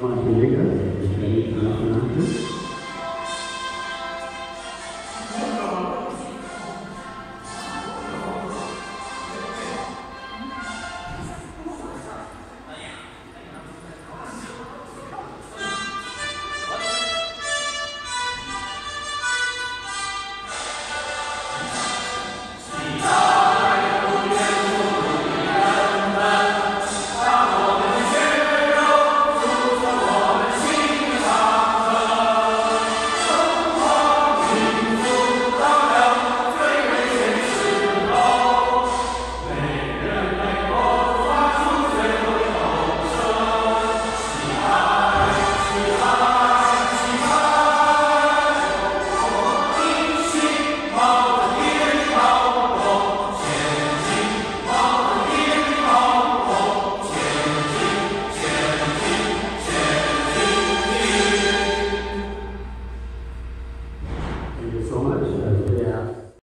Marcelleca,